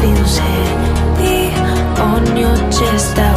feels heavy on your chest. I